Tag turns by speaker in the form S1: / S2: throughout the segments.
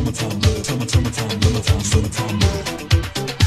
S1: summertime love, summertime love, summertime love.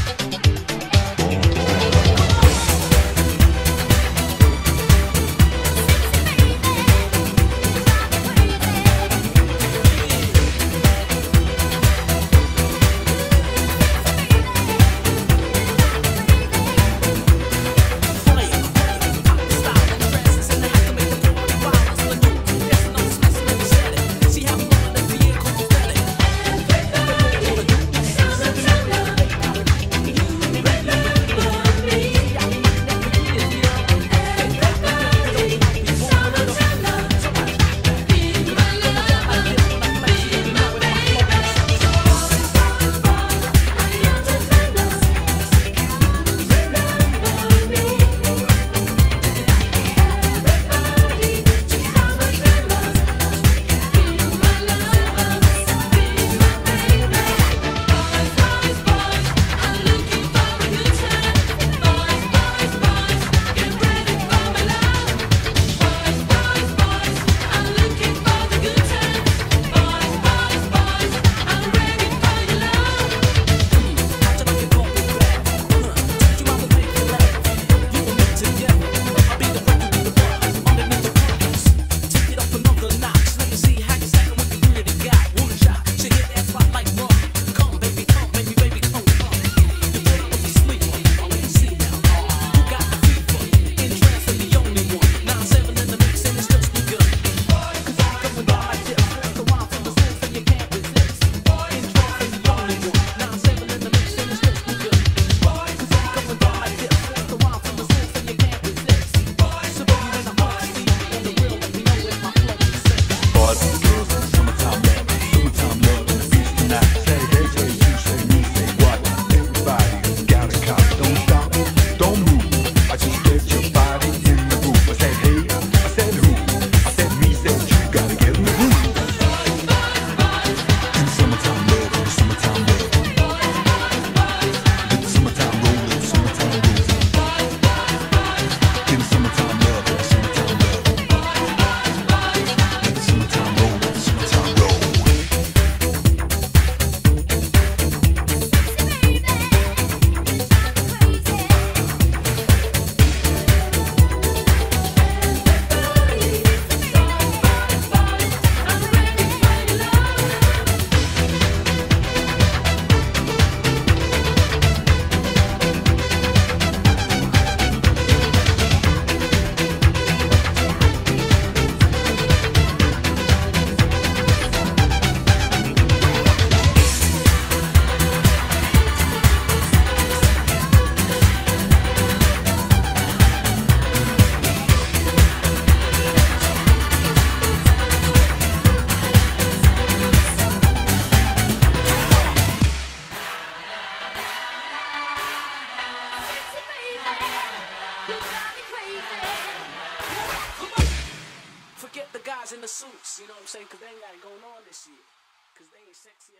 S1: Forget the guys in the suits, you know what I'm saying? Because they ain't got it going on this year. Because they ain't sexy